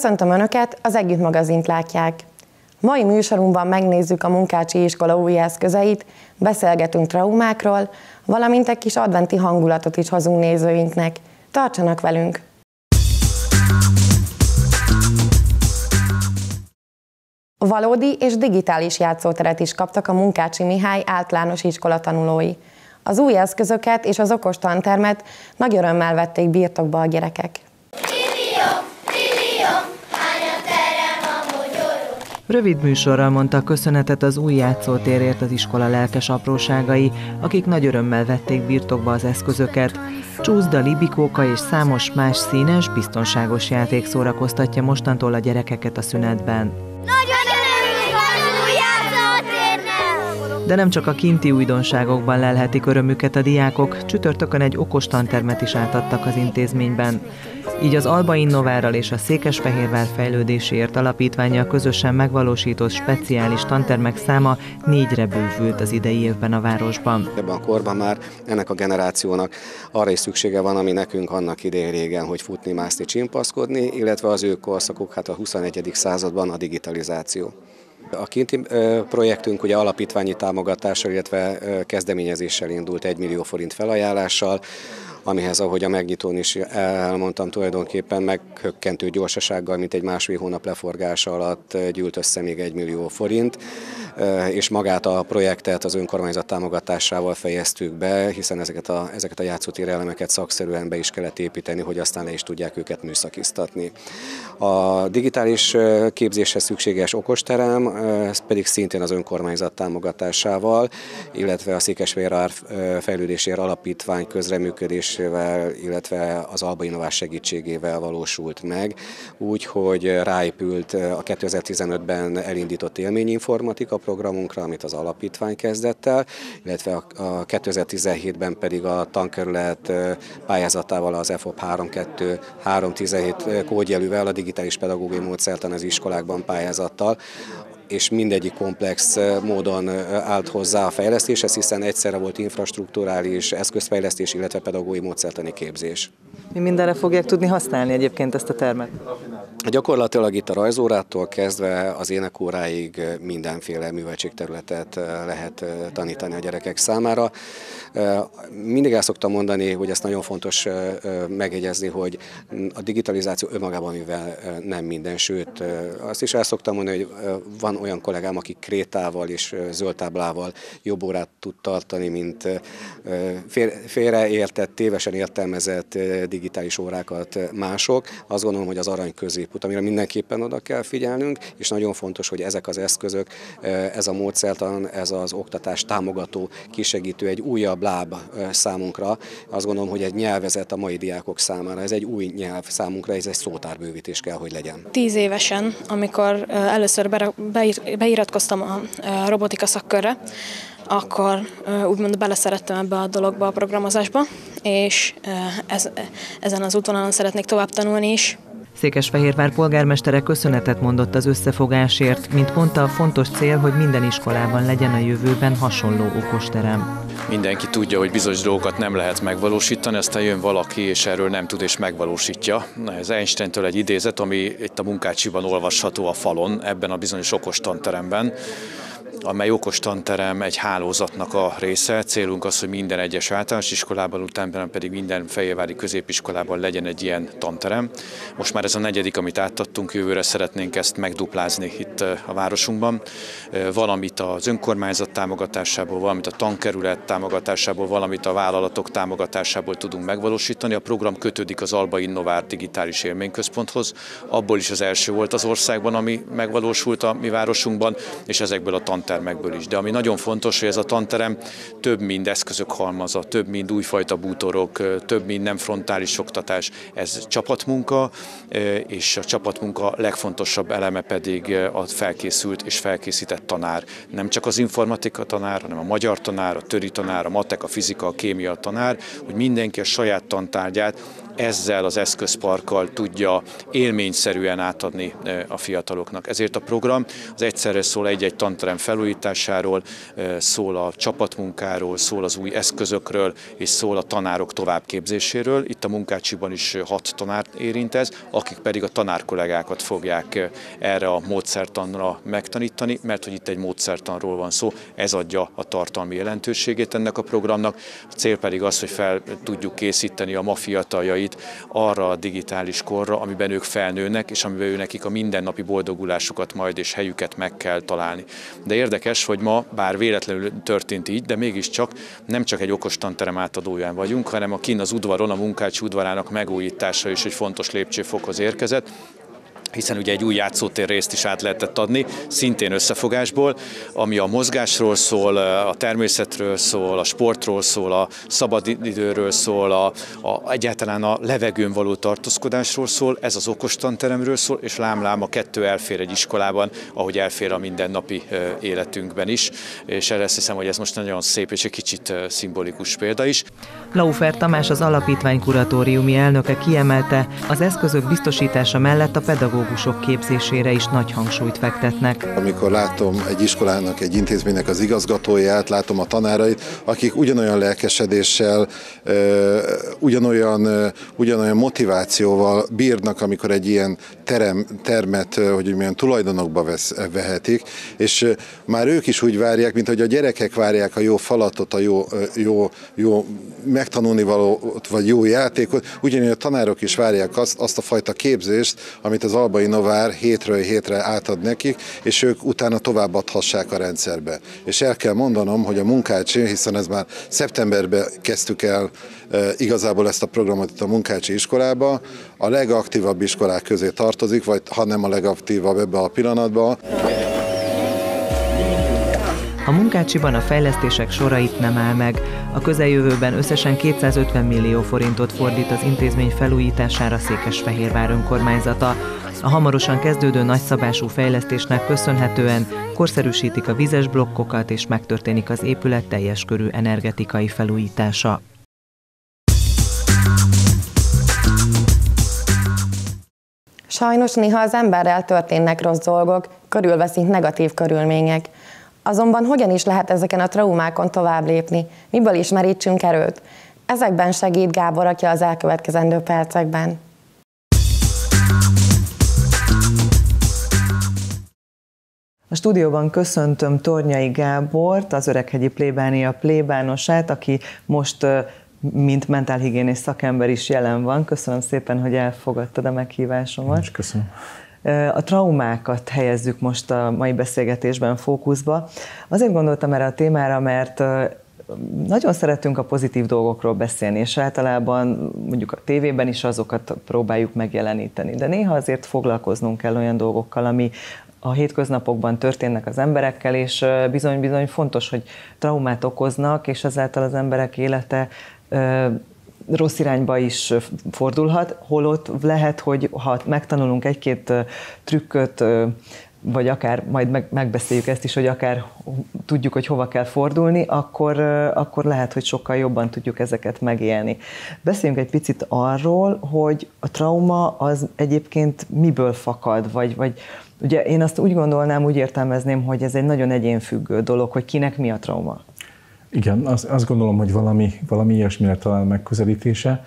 Köszöntöm Önöket, az Együtt magazint látják. Mai műsorunkban megnézzük a Munkácsi iskola új eszközeit, beszélgetünk traumákról, valamint egy kis adventi hangulatot is hozunk nézőinknek. Tartsanak velünk! Valódi és digitális játszóteret is kaptak a Munkácsi Mihály általános iskola tanulói. Az új eszközöket és az okos tantermet nagy örömmel vették birtokba a gyerekek. Rövid műsorral mondta köszönetet az új játszótérért az iskola lelkes apróságai, akik nagy örömmel vették birtokba az eszközöket. Csúszda, libikóka és számos más színes, biztonságos játék szórakoztatja mostantól a gyerekeket a szünetben. De nem csak a kinti újdonságokban lelhetik örömüket a diákok, csütörtökön egy okos tantermet is átadtak az intézményben. Így az Alba Innovárral és a Székesfehérvár Fejlődéséért Alapítványa közösen megvalósított speciális tantermek száma négyre bővült az idei évben a városban. Ebben a korban már ennek a generációnak arra is szüksége van, ami nekünk annak idején régen, hogy futni, mászni, csimpaszkodni, illetve az ő korszakuk, hát a 21. században a digitalizáció. A kinti projektünk ugye alapítványi támogatással, illetve kezdeményezéssel indult 1 millió forint felajánlással, amihez, ahogy a megnyitón is elmondtam, tulajdonképpen meghökkentő gyorsasággal, mint egy másfél hónap leforgása alatt gyűlt össze még egy millió forint, és magát a projektet az önkormányzat támogatásával fejeztük be, hiszen ezeket a, ezeket a játszótér elemeket szakszerűen be is kellett építeni, hogy aztán le is tudják őket műszakiztatni. A digitális képzéshez szükséges okosterem, ez pedig szintén az önkormányzat támogatásával, illetve a Székesfehérvár Fejlődésért Alapítvány közreműködés segítségével, illetve az Alba Innovás segítségével valósult meg, úgyhogy ráépült a 2015-ben elindított élményinformatika programunkra, amit az alapítvány kezdett el, illetve a 2017-ben pedig a tankerület pályázatával az EFOP 32317 kódjelűvel a digitális pedagógiai módszertan az iskolákban pályázattal, és mindegyik komplex módon állt hozzá a fejlesztéshez, hiszen egyszerre volt infrastruktúrális eszközfejlesztés, illetve pedagógiai módszertani képzés. Mi mindenre fogják tudni használni egyébként ezt a termet? Gyakorlatilag itt a rajzórától kezdve az énekóráig mindenféle műveltségterületet lehet tanítani a gyerekek számára. Mindig el szoktam mondani, hogy ezt nagyon fontos megjegyezni, hogy a digitalizáció önmagában mivel nem minden, sőt azt is el szoktam mondani, hogy van olyan kollégám, aki krétával és zöldtáblával jobb órát tud tartani, mint félreértett, tévesen értelmezett digitális órákat mások. Azt gondolom, hogy az arany középút, amire mindenképpen oda kell figyelnünk, és nagyon fontos, hogy ezek az eszközök, ez a módszertan, ez az oktatás támogató, kisegítő, egy újabb láb számunkra. Azt gondolom, hogy egy nyelvezet a mai diákok számára, ez egy új nyelv számunkra, ez egy szótárbővítés kell, hogy legyen. Tíz évesen, amikor először beiratkoztam a robotika szakkörre, akkor úgymond beleszerettem ebbe a dologba, a programozásba, és ez, ezen az útvonalon szeretnék tovább tanulni is. Székesfehérvár polgármestere köszönetet mondott az összefogásért, mint mondta, fontos cél, hogy minden iskolában legyen a jövőben hasonló okosterem. Mindenki tudja, hogy bizonyos dolgokat nem lehet megvalósítani, aztán jön valaki, és erről nem tud, és megvalósítja. Ez Einstein-től egy idézet, ami itt a munkácsiban olvasható a falon, ebben a bizonyos okostanteremben amely okos tanterem egy hálózatnak a része. Célunk az, hogy minden egyes általános iskolában, utána pedig minden fejévári középiskolában legyen egy ilyen tanterem. Most már ez a negyedik, amit átadtunk, jövőre szeretnénk ezt megduplázni itt a városunkban. Valamit az önkormányzat támogatásából, valamit a tankerület támogatásából, valamit a vállalatok támogatásából tudunk megvalósítani. A program kötődik az Alba Innovár Digitális Élményközponthoz. Abból is az első volt az országban, ami megvalósult a mi városunkban, és ezekből a tanterem tantermekből is. De ami nagyon fontos, hogy ez a tanterem több mind eszközök halmaza, több mind újfajta bútorok, több mind nem frontális oktatás. Ez csapatmunka, és a csapatmunka legfontosabb eleme pedig a felkészült és felkészített tanár. Nem csak az informatika tanár, hanem a magyar tanár, a töri tanár, a matek, a fizika, a kémia tanár, hogy mindenki a saját tantárgyát ezzel az eszközparkkal tudja élményszerűen átadni a fiataloknak. Ezért a program az egyszerre szól egy-egy tanterem felújításáról, szól a csapatmunkáról, szól az új eszközökről, és szól a tanárok továbbképzéséről. Itt a munkácsiban is hat tanár érint ez, akik pedig a tanárkollégákat fogják erre a módszertanra megtanítani, mert hogy itt egy módszertanról van szó, ez adja a tartalmi jelentőségét ennek a programnak. A cél pedig az, hogy fel tudjuk készíteni a ma fiataljait arra a digitális korra, amiben ők felnőnek, és amiben ő nekik a mindennapi boldogulásukat majd és helyüket meg kell találni. De érdekes, hogy ma, bár véletlenül történt így, de mégiscsak nem csak egy okostanterem átadóján vagyunk, hanem a kin az udvaron, a munkácsi udvarának megújítása is egy fontos lépcsőfokhoz érkezett hiszen ugye egy új játszótér részt is át lehetett adni, szintén összefogásból, ami a mozgásról szól, a természetről szól, a sportról szól, a szabadidőről szól, a, a, egyáltalán a levegőn való tartózkodásról szól, ez az okostanteremről szól, és lámlám a kettő elfér egy iskolában, ahogy elfér a mindennapi életünkben is, és erre azt hiszem, hogy ez most nagyon szép és egy kicsit szimbolikus példa is. Laufer Tamás az alapítvány kuratóriumi elnöke kiemelte, az eszközök biztosítása mellett a pedagógus pedagógusok képzésére is nagy hangsúlyt fektetnek. Amikor látom egy iskolának, egy intézménynek az igazgatóját, látom a tanárait, akik ugyanolyan lelkesedéssel, ugyanolyan, ugyanolyan motivációval bírnak, amikor egy ilyen terem, termet, hogy milyen tulajdonokba vesz, vehetik, és már ők is úgy várják, mint hogy a gyerekek várják a jó falatot, a jó, jó, jó megtanulni valót, vagy jó játékot, ugyanúgy a tanárok is várják azt, azt a fajta képzést, amit az Albai Novár hétről hétre átad nekik, és ők utána továbbadhassák a rendszerbe. És el kell mondanom, hogy a munkácsi, hiszen ez már szeptemberben kezdtük el e, igazából ezt a programot itt a munkácsi iskolába, a legaktívabb iskolák közé tartozik, vagy ha nem a legaktívabb ebbe a pillanatban. A munkácsiban a fejlesztések sorait nem áll meg. A közeljövőben összesen 250 millió forintot fordít az intézmény felújítására Székesfehérvár önkormányzata. A hamarosan kezdődő nagyszabású fejlesztésnek köszönhetően korszerűsítik a vizes blokkokat és megtörténik az épület teljes körű energetikai felújítása. Sajnos néha az emberrel történnek rossz dolgok, körülveszik negatív körülmények. Azonban hogyan is lehet ezeken a traumákon tovább lépni? Miből is merítsünk erőt? Ezekben segít Gábor, aki az elkövetkezendő percekben. A stúdióban köszöntöm Tornyai Gábort, az Öreghegyi Plébánia plébánosát, aki most mint mentálhigiénés szakember is jelen van. Köszönöm szépen, hogy elfogadtad a meghívásomat. Most köszönöm. A traumákat helyezzük most a mai beszélgetésben fókuszba. Azért gondoltam erre a témára, mert nagyon szeretünk a pozitív dolgokról beszélni, és általában mondjuk a tévében is azokat próbáljuk megjeleníteni, de néha azért foglalkoznunk kell olyan dolgokkal, ami a hétköznapokban történnek az emberekkel, és bizony-bizony fontos, hogy traumát okoznak, és ezáltal az emberek élete rossz irányba is fordulhat, holott lehet, hogy ha megtanulunk egy-két trükköt, vagy akár majd megbeszéljük ezt is, hogy akár tudjuk, hogy hova kell fordulni, akkor, akkor lehet, hogy sokkal jobban tudjuk ezeket megélni. Beszéljünk egy picit arról, hogy a trauma az egyébként miből fakad, vagy, vagy ugye én azt úgy gondolnám, úgy értelmezném, hogy ez egy nagyon egyénfüggő dolog, hogy kinek mi a trauma. Igen, azt, azt gondolom, hogy valami, valami ilyesmire talál megközelítése.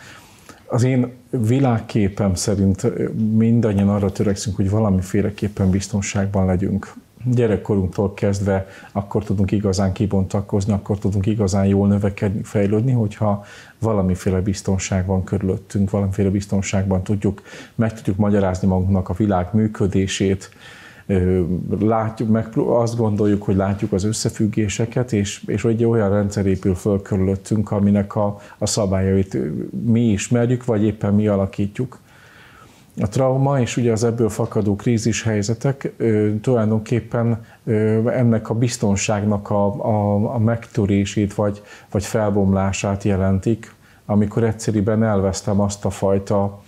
Az én világképem szerint mindannyian arra törekszünk, hogy valamiféleképpen biztonságban legyünk. Gyerekkorunktól kezdve akkor tudunk igazán kibontakozni, akkor tudunk igazán jól növekedni, fejlődni, hogyha valamiféle biztonság van körülöttünk, valamiféle biztonságban tudjuk, meg tudjuk magyarázni magunknak a világ működését, látjuk, meg azt gondoljuk, hogy látjuk az összefüggéseket, és, és egy olyan rendszer épül föl körülöttünk, aminek a, a szabályait mi ismerjük, vagy éppen mi alakítjuk. A trauma és ugye az ebből fakadó krízis helyzetek tulajdonképpen ennek a biztonságnak a, a, a megtörését vagy, vagy felbomlását jelentik, amikor egyszerűen elvesztem azt a fajta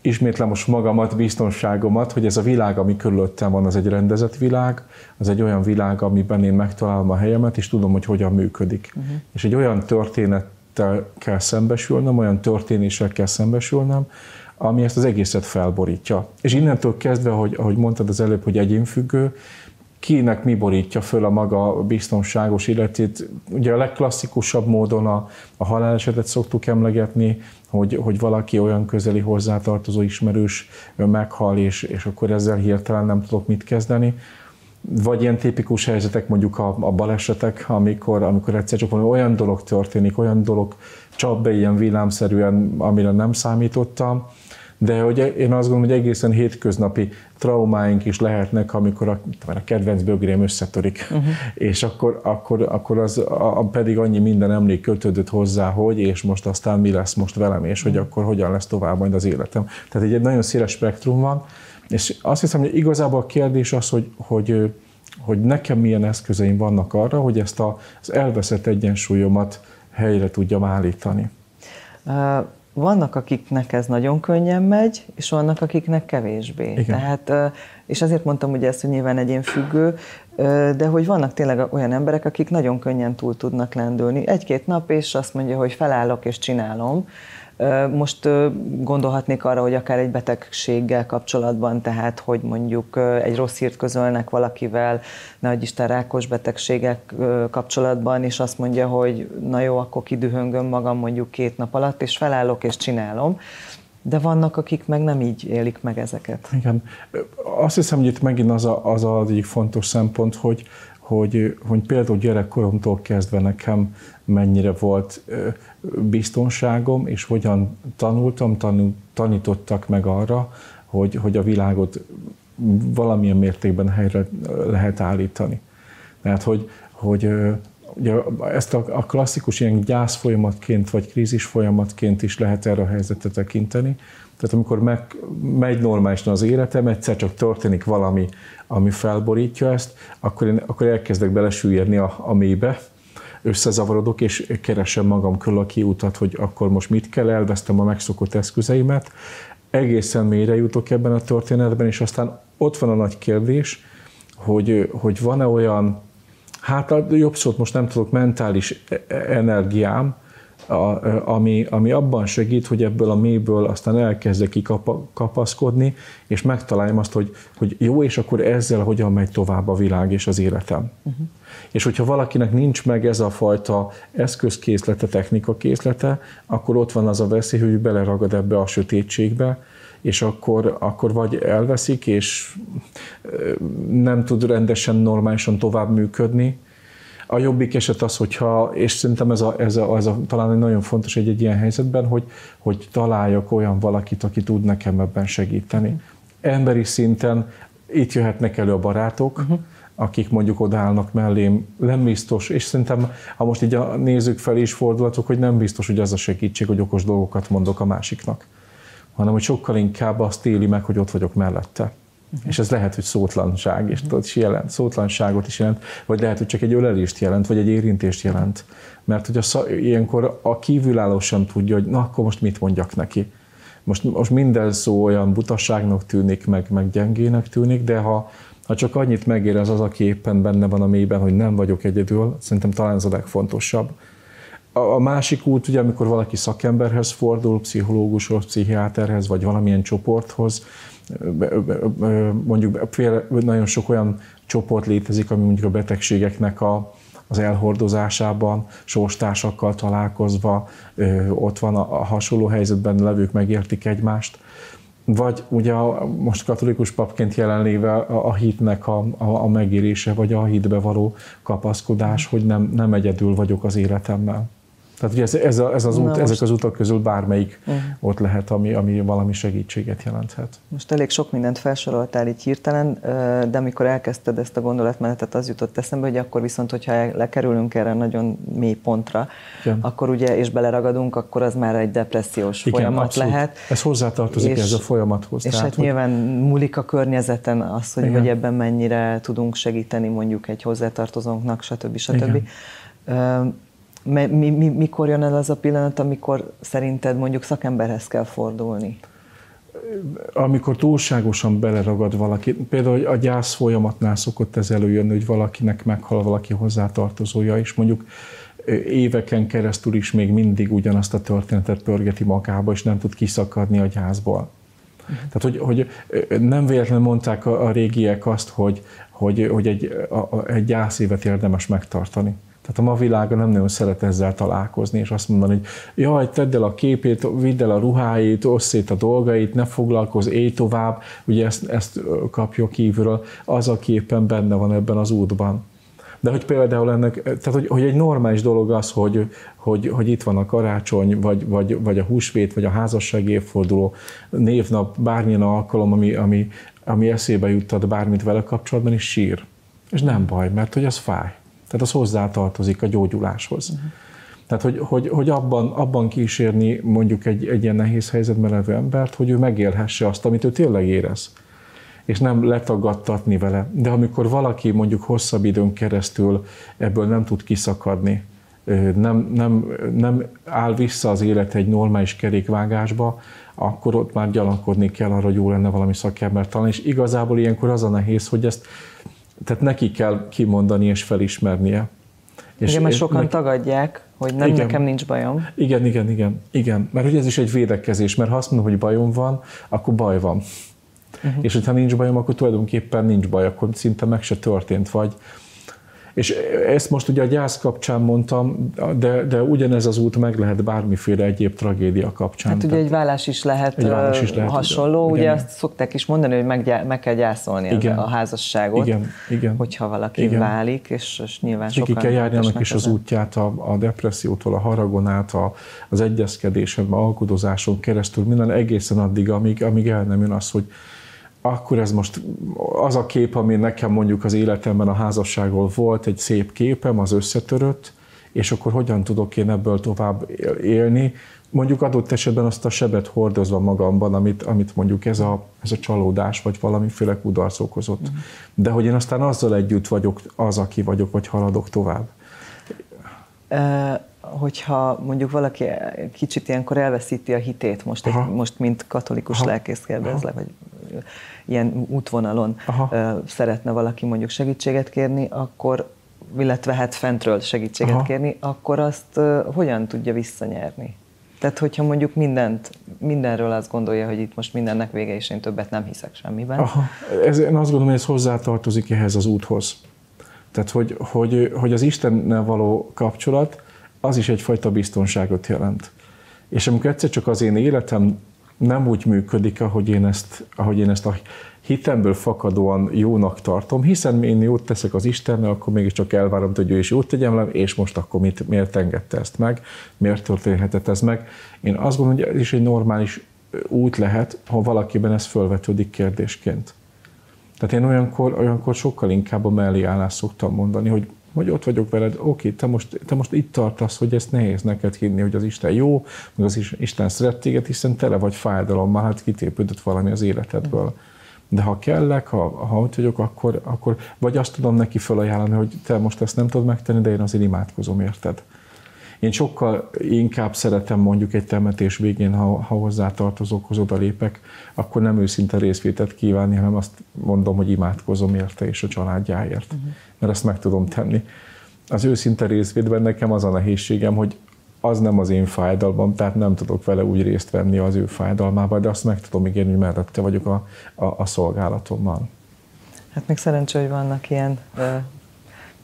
ismétlem most magamat, biztonságomat, hogy ez a világ, ami körülöttem van, az egy rendezett világ, az egy olyan világ, amiben én megtalálom a helyemet, és tudom, hogy hogyan működik. Uh-huh. És egy olyan történet helyzettel kell szembesülnöm, olyan történéssel kell szembesülnöm, ami ezt az egészet felborítja. És innentől kezdve, ahogy, ahogy mondtad az előbb, hogy egyénfüggő, kinek mi borítja föl a maga biztonságos életét. Ugye a legklasszikusabb módon a, a halálesetet szoktuk emlegetni, hogy, hogy valaki olyan közeli hozzátartozó ismerős meghal, és, és akkor ezzel hirtelen nem tudok mit kezdeni. Vagy ilyen tipikus helyzetek, mondjuk a, a balesetek, amikor, amikor egyszer csak olyan dolog történik, olyan dolog csap be ilyen villámszerűen, amire nem számítottam, de hogy én azt gondolom, hogy egészen hétköznapi traumáink is lehetnek, amikor a, a kedvenc bögrém összetörik, uh-huh. és akkor, akkor, akkor az a, pedig annyi minden emlék kötődött hozzá, hogy és most aztán mi lesz most velem, és hogy uh-huh. akkor hogyan lesz tovább majd az életem. Tehát egy nagyon széles spektrum van, és azt hiszem, hogy igazából a kérdés az, hogy, hogy, hogy nekem milyen eszközeim vannak arra, hogy ezt az elveszett egyensúlyomat helyre tudjam állítani. Uh vannak, akiknek ez nagyon könnyen megy, és vannak, akiknek kevésbé. Igen. Tehát, és azért mondtam ugye ezt, hogy nyilván egyén függő, de hogy vannak tényleg olyan emberek, akik nagyon könnyen túl tudnak lendülni. Egy-két nap, és azt mondja, hogy felállok és csinálom, most gondolhatnék arra, hogy akár egy betegséggel kapcsolatban, tehát hogy mondjuk egy rossz hírt közölnek valakivel, nehogy Isten rákos betegségek kapcsolatban, és azt mondja, hogy na jó, akkor kidühöngöm magam mondjuk két nap alatt, és felállok és csinálom. De vannak, akik meg nem így élik meg ezeket. Igen. Azt hiszem, hogy itt megint az a, az a egyik fontos szempont, hogy, hogy, hogy például gyerekkoromtól kezdve nekem mennyire volt biztonságom, és hogyan tanultam, tanul, tanítottak meg arra, hogy, hogy a világot valamilyen mértékben helyre lehet állítani. Tehát, hogy, hogy ugye ezt a, a klasszikus ilyen gyász folyamatként, vagy krízis folyamatként is lehet erre a helyzetet tekinteni. Tehát amikor meg, megy normálisan az életem, egyszer csak történik valami, ami felborítja ezt, akkor én akkor elkezdek belesüllyedni a, a mélybe, összezavarodok, és keresem magam körül a kiutat, hogy akkor most mit kell, elvesztem a megszokott eszközeimet, egészen mélyre jutok ebben a történetben, és aztán ott van a nagy kérdés, hogy, hogy van-e olyan, hát a jobb szót most nem tudok, mentális e-, e-, energiám, a, ami, ami abban segít, hogy ebből a mélyből aztán elkezdek kikapaszkodni, és megtaláljam azt, hogy, hogy jó, és akkor ezzel hogyan megy tovább a világ és az életem. Uh-huh. És hogyha valakinek nincs meg ez a fajta eszközkészlete, technika készlete, akkor ott van az a veszély, hogy beleragad ebbe a sötétségbe, és akkor, akkor vagy elveszik, és nem tud rendesen, normálisan tovább működni, a jobbik eset az, hogyha, és szerintem ez, a, ez, a, ez a, talán egy nagyon fontos egy, egy ilyen helyzetben, hogy, hogy találjak olyan valakit, aki tud nekem ebben segíteni. Emberi szinten itt jöhetnek elő a barátok, uh-huh akik mondjuk odállnak mellém, nem biztos, és szerintem, ha most így a nézők felé is fordulatok, hogy nem biztos, hogy az a segítség, hogy okos dolgokat mondok a másiknak, hanem hogy sokkal inkább azt éli meg, hogy ott vagyok mellette. Uh-huh. És ez lehet, hogy szótlanság és uh-huh. jelent, szótlanságot is jelent, vagy lehet, hogy csak egy ölelést jelent, vagy egy érintést jelent. Mert hogy a szak, ilyenkor a kívülálló sem tudja, hogy na, akkor most mit mondjak neki. Most, most minden szó olyan butaságnak tűnik, meg, meg gyengének tűnik, de ha, ha csak annyit megérez az, aki éppen benne van a mélyben, hogy nem vagyok egyedül, szerintem talán ez a legfontosabb. A, másik út, ugye, amikor valaki szakemberhez fordul, pszichológushoz, pszichiáterhez, vagy valamilyen csoporthoz, mondjuk nagyon sok olyan csoport létezik, ami mondjuk a betegségeknek a, az elhordozásában, sorstársakkal találkozva, ott van a, hasonló helyzetben levők megértik egymást, vagy ugye most katolikus papként jelenléve a, a hitnek a, a, a megérése, vagy a hitbe való kapaszkodás, hogy nem, nem egyedül vagyok az életemmel. Tehát ugye ez, ez, a, ez az út, ezek az utak közül bármelyik uh-huh. ott lehet, ami, ami valami segítséget jelenthet. Most elég sok mindent felsoroltál így hirtelen, de amikor elkezdted ezt a gondolatmenetet, az jutott eszembe, hogy akkor viszont, hogyha lekerülünk erre nagyon mély pontra, Igen. akkor ugye, és beleragadunk, akkor az már egy depressziós Igen, folyamat abszolút. lehet. Ez hozzátartozik és, ez a folyamathoz. És tehát, hát hogy... nyilván múlik a környezeten az, hogy, hogy ebben mennyire tudunk segíteni mondjuk egy hozzátartozónknak, stb. stb. Igen mi, mi, mikor jön el az a pillanat, amikor szerinted mondjuk szakemberhez kell fordulni? Amikor túlságosan beleragad valaki, például a gyász folyamatnál szokott ez előjönni, hogy valakinek meghal valaki hozzátartozója, és mondjuk éveken keresztül is még mindig ugyanazt a történetet pörgeti magába, és nem tud kiszakadni a gyászból. Tehát, hogy, hogy nem véletlenül mondták a, a régiek azt, hogy, hogy, hogy egy, a, egy gyászévet érdemes megtartani. Tehát a ma világa nem nagyon szeret ezzel találkozni, és azt mondani, hogy jaj, tedd el a képét, vidd el a ruháit, osszét szét a dolgait, ne foglalkozz, élj tovább, ugye ezt, ezt kapja kívülről, az, aki éppen benne van ebben az útban. De hogy például ennek, tehát hogy, hogy egy normális dolog az, hogy, hogy, hogy itt van a karácsony, vagy, vagy, vagy a húsvét, vagy a házasság évforduló, névnap, bármilyen alkalom, ami, ami, ami eszébe juttat bármit vele kapcsolatban, és sír. És nem baj, mert hogy az fáj. Tehát az hozzátartozik a gyógyuláshoz. Uh-huh. Tehát, hogy, hogy, hogy abban, abban kísérni mondjuk egy, egy ilyen nehéz helyzetben levő embert, hogy ő megélhesse azt, amit ő tényleg érez és nem letagadtatni vele. De amikor valaki mondjuk hosszabb időn keresztül ebből nem tud kiszakadni, nem, nem, nem áll vissza az élet egy normális kerékvágásba, akkor ott már gyanakodni kell arra, hogy jó lenne valami szakember talán, és igazából ilyenkor az a nehéz, hogy ezt tehát neki kell kimondani és felismernie. És igen, mert sokan neki... tagadják, hogy nem, igen. nekem nincs bajom. Igen, igen, igen, igen. Mert ugye ez is egy védekezés, mert ha azt mondom, hogy bajom van, akkor baj van. Uh-huh. És hogyha nincs bajom, akkor tulajdonképpen nincs baj, akkor szinte meg se történt, vagy és ezt most ugye a gyász kapcsán mondtam, de, de ugyanez az út meg lehet bármiféle egyéb tragédia kapcsán. Hát ugye egy vállás is lehet, egy vállás is lehet hasonló, ugye, ugye azt szokták is mondani, hogy meg, meg kell gyászolni igen. a házasságot, igen, igen. hogyha valaki igen. válik, és, és nyilván sokan... Ki kell járni annak is az útját a, a depressziótól, a haragon át, a, az egyezkedésen, a alkudozáson keresztül, minden egészen addig, amíg, amíg el nem jön az, hogy akkor ez most az a kép, ami nekem mondjuk az életemben a házasságról volt, egy szép képem, az összetörött, és akkor hogyan tudok én ebből tovább élni, mondjuk adott esetben azt a sebet hordozva magamban, amit, amit mondjuk ez a, ez a csalódás, vagy valamiféle kudarc okozott. Uh-huh. De hogy én aztán azzal együtt vagyok az, aki vagyok, vagy haladok tovább. Uh, hogyha mondjuk valaki kicsit ilyenkor elveszíti a hitét, most, egy, most mint katolikus lelkész kérdezlek, vagy ilyen útvonalon Aha. szeretne valaki mondjuk segítséget kérni, akkor illetve hát fentről segítséget Aha. kérni, akkor azt hogyan tudja visszanyerni? Tehát, hogyha mondjuk mindent, mindenről azt gondolja, hogy itt most mindennek vége, és én többet nem hiszek semmiben. Aha. Ez, én azt gondolom, hogy ez hozzátartozik ehhez az úthoz. Tehát, hogy, hogy, hogy az Istennel való kapcsolat, az is egyfajta biztonságot jelent. És amikor egyszer csak az én életem nem úgy működik, ahogy én ezt, ahogy én ezt a hitemből fakadóan jónak tartom, hiszen én jót teszek az Istennel, akkor mégiscsak elvárom, hogy ő is jót tegyem le, és most akkor mit, miért engedte ezt meg, miért történhetett ez meg. Én azt gondolom, hogy ez is egy normális út lehet, ha valakiben ez fölvetődik kérdésként. Tehát én olyankor, olyankor sokkal inkább a mellé állást szoktam mondani, hogy hogy ott vagyok veled, oké, te most, te most itt tartasz, hogy ezt nehéz neked hinni, hogy az Isten jó, meg az Isten szeret téged, hiszen tele vagy fájdalommal, hát kitépődött valami az életedből. De ha kellek, ha, ha ott vagyok, akkor, akkor vagy azt tudom neki felajánlani, hogy te most ezt nem tudod megtenni, de én azért imádkozom, érted? Én sokkal inkább szeretem mondjuk egy temetés végén, ha, ha hozzá tartozókhoz odalépek, akkor nem őszinte részvételt kívánni, hanem azt mondom, hogy imádkozom érte és a családjáért. Uh-huh. Mert ezt meg tudom tenni. Az őszinte részvétben nekem az a nehézségem, hogy az nem az én fájdalmam, tehát nem tudok vele úgy részt venni az ő fájdalmába, de azt meg tudom ígérni, hogy mellette vagyok a, a, a szolgálatommal. Hát még szerencsé, hogy vannak ilyen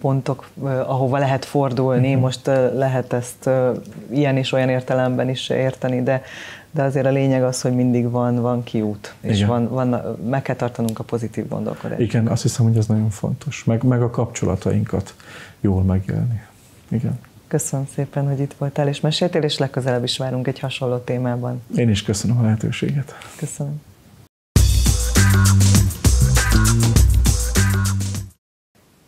pontok, ahova lehet fordulni, uh-huh. most lehet ezt ilyen és olyan értelemben is érteni, de, de azért a lényeg az, hogy mindig van, van kiút, és Igen. van, van, meg kell tartanunk a pozitív gondolkodást. Igen, azt hiszem, hogy ez nagyon fontos, meg, meg a kapcsolatainkat jól megélni. Igen. Köszönöm szépen, hogy itt voltál és meséltél, és legközelebb is várunk egy hasonló témában. Én is köszönöm a lehetőséget. Köszönöm.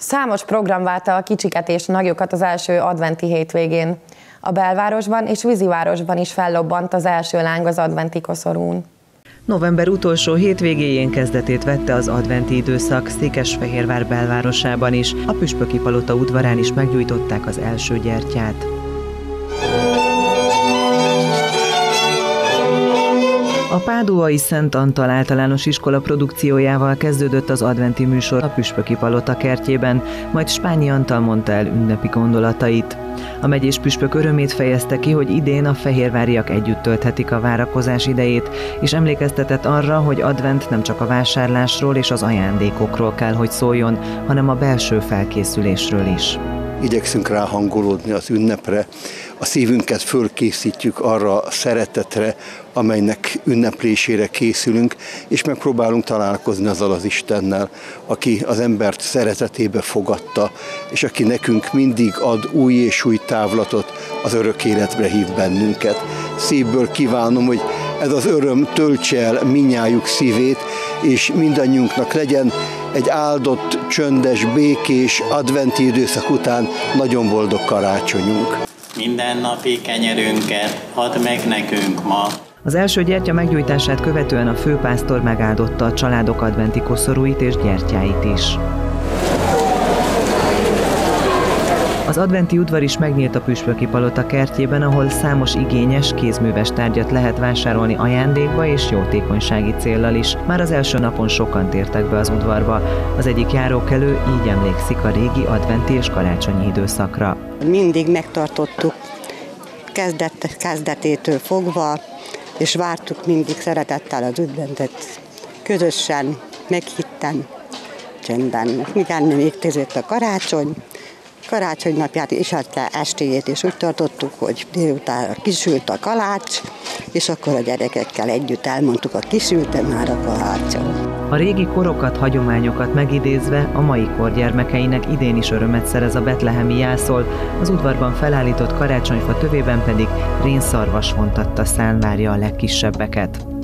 Számos program várta a kicsiket és nagyokat az első adventi hétvégén. A belvárosban és vízivárosban is fellobbant az első láng az adventi koszorún. November utolsó hétvégéjén kezdetét vette az adventi időszak Székesfehérvár belvárosában is. A Püspöki Palota udvarán is meggyújtották az első gyertyát. A Páduai Szent Antal általános iskola produkciójával kezdődött az adventi műsor a Püspöki Palota kertjében, majd Spányi Antal mondta el ünnepi gondolatait. A megyés püspök örömét fejezte ki, hogy idén a fehérváriak együtt tölthetik a várakozás idejét, és emlékeztetett arra, hogy advent nem csak a vásárlásról és az ajándékokról kell, hogy szóljon, hanem a belső felkészülésről is. Igyekszünk ráhangolódni az ünnepre, a szívünket fölkészítjük arra a szeretetre, amelynek ünneplésére készülünk, és megpróbálunk találkozni azzal az Istennel, aki az embert szeretetébe fogadta, és aki nekünk mindig ad új és új távlatot, az örök életre hív bennünket. Szívből kívánom, hogy ez az öröm töltse el minnyájuk szívét, és mindannyiunknak legyen egy áldott, csöndes, békés adventi időszak után nagyon boldog karácsonyunk. Minden napi kenyerünket add meg nekünk ma, az első gyertya meggyújtását követően a főpásztor megáldotta a családok adventi koszorúit és gyertyáit is. Az adventi udvar is megnyílt a Püspöki Palota kertjében, ahol számos igényes, kézműves tárgyat lehet vásárolni ajándékba és jótékonysági céllal is. Már az első napon sokan tértek be az udvarba. Az egyik járókelő így emlékszik a régi adventi és karácsonyi időszakra. Mindig megtartottuk kezdet, kezdetétől fogva, és vártuk mindig szeretettel az üdventet. Közösen, meghitten, csendben. Igen, még a karácsony, karácsony napját és hát estéjét is úgy tartottuk, hogy délután kisült a kalács, és akkor a gyerekekkel együtt elmondtuk a kisülte már a kalácson. A régi korokat, hagyományokat megidézve a mai kor gyermekeinek idén is örömet szerez a betlehemi jászol, az udvarban felállított karácsonyfa tövében pedig rénszarvas vontatta szánvárja a legkisebbeket.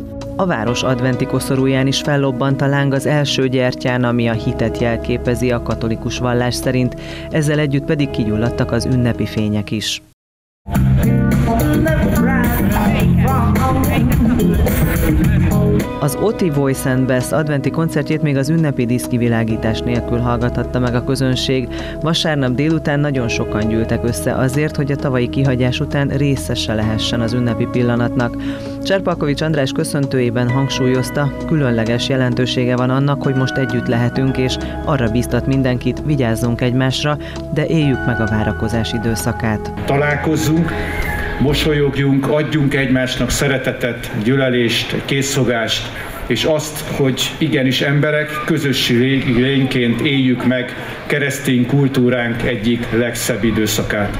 A város adventi koszorúján is fellobbant a láng az első gyertyán, ami a hitet jelképezi a katolikus vallás szerint, ezzel együtt pedig kigyulladtak az ünnepi fények is. Az Oti Voice and Bass adventi koncertjét még az ünnepi diszkivilágítás nélkül hallgathatta meg a közönség. Vasárnap délután nagyon sokan gyűltek össze azért, hogy a tavalyi kihagyás után részese lehessen az ünnepi pillanatnak. Cserpalkovics András köszöntőjében hangsúlyozta, különleges jelentősége van annak, hogy most együtt lehetünk, és arra bíztat mindenkit, vigyázzunk egymásra, de éljük meg a várakozás időszakát. Találkozzunk, mosolyogjunk, adjunk egymásnak szeretetet, gyülelést, készszogást, és azt, hogy igenis emberek közösségi lényként éljük meg keresztény kultúránk egyik legszebb időszakát.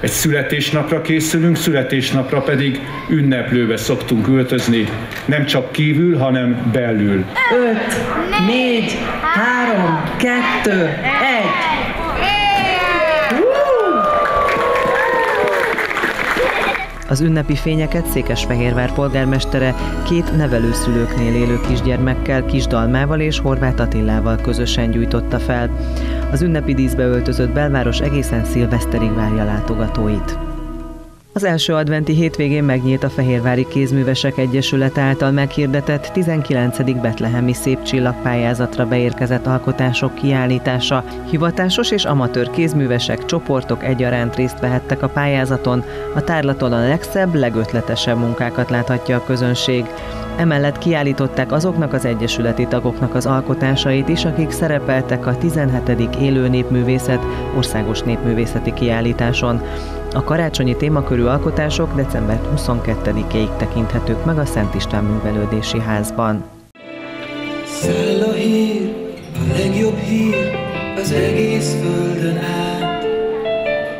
Egy születésnapra készülünk, születésnapra pedig ünneplőbe szoktunk öltözni, nem csak kívül, hanem belül. 5, 4, 3, 2, 1. Az ünnepi fényeket Székesfehérvár polgármestere két nevelőszülőknél élő kisgyermekkel, Kisdalmával és Horváth Attilával közösen gyújtotta fel. Az ünnepi díszbe öltözött belváros egészen szilveszterig várja látogatóit. Az első adventi hétvégén megnyílt a Fehérvári Kézművesek Egyesület által meghirdetett 19. Betlehemi Szép Csillagpályázatra beérkezett alkotások kiállítása. Hivatásos és amatőr kézművesek, csoportok egyaránt részt vehettek a pályázaton. A tárlaton a legszebb, legötletesebb munkákat láthatja a közönség. Emellett kiállították azoknak az egyesületi tagoknak az alkotásait is, akik szerepeltek a 17. Élő Népművészet országos népművészeti kiállításon. A karácsonyi témakörű alkotások december 22-ig tekinthetők meg a Szent István Művelődési Házban. Száll a hír, a legjobb hír az egész földön át.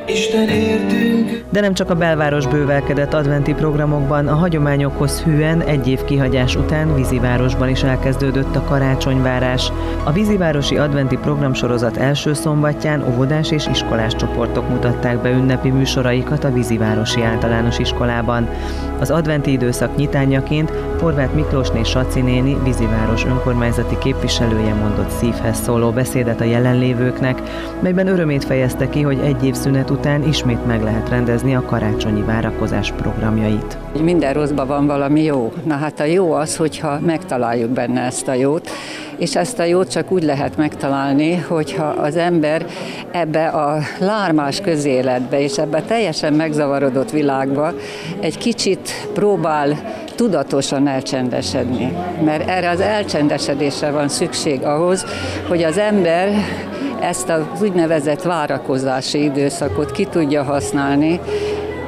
Isten értünk. De nem csak a belváros bővelkedett adventi programokban, a hagyományokhoz hűen egy év kihagyás után Vízivárosban is elkezdődött a karácsonyvárás. A Vízivárosi adventi programsorozat első szombatján óvodás és iskolás csoportok mutatták be ünnepi műsoraikat a Vízivárosi Általános Iskolában. Az adventi időszak nyitányaként Horváth Miklósné Saci néni Víziváros önkormányzati képviselője mondott szívhez szóló beszédet a jelenlévőknek, melyben örömét fejezte ki, hogy egy év szünet után ismét meg lehet rendezni a karácsonyi várakozás programjait. Minden rosszban van valami jó. Na hát a jó az, hogyha megtaláljuk benne ezt a jót, és ezt a jót csak úgy lehet megtalálni, hogyha az ember ebbe a lármás közéletbe és ebbe a teljesen megzavarodott világba egy kicsit próbál tudatosan elcsendesedni. Mert erre az elcsendesedésre van szükség ahhoz, hogy az ember ezt az úgynevezett várakozási időszakot ki tudja használni,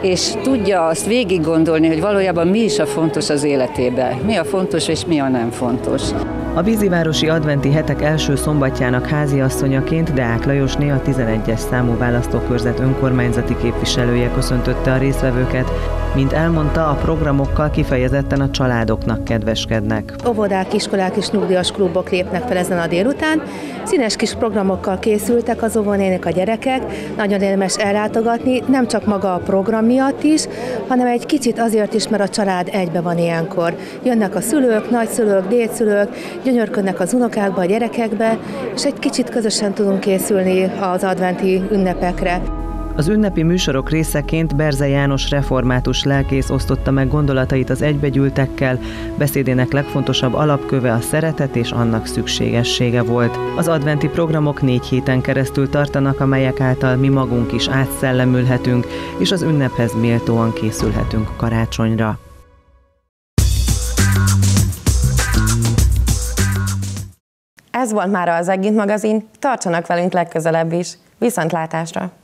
és tudja azt végig gondolni, hogy valójában mi is a fontos az életében, mi a fontos és mi a nem fontos. A vízivárosi adventi hetek első szombatjának háziasszonyaként Deák Lajosné a 11-es számú választókörzet önkormányzati képviselője köszöntötte a résztvevőket, mint elmondta, a programokkal kifejezetten a családoknak kedveskednek. Óvodák, iskolák és nyugdíjas klubok lépnek fel ezen a délután. Színes kis programokkal készültek az óvonének a gyerekek, nagyon érdemes ellátogatni, nem csak maga a program miatt is, hanem egy kicsit azért is, mert a család egybe van ilyenkor. Jönnek a szülők, nagyszülők, dédszülők, gyönyörködnek az unokákba, a gyerekekbe, és egy kicsit közösen tudunk készülni az adventi ünnepekre. Az ünnepi műsorok részeként Berze János református lelkész osztotta meg gondolatait az egybegyűltekkel, beszédének legfontosabb alapköve a szeretet és annak szükségessége volt. Az adventi programok négy héten keresztül tartanak, amelyek által mi magunk is átszellemülhetünk, és az ünnephez méltóan készülhetünk karácsonyra. Ez volt már az Egint magazin, tartsanak velünk legközelebb is. Viszontlátásra!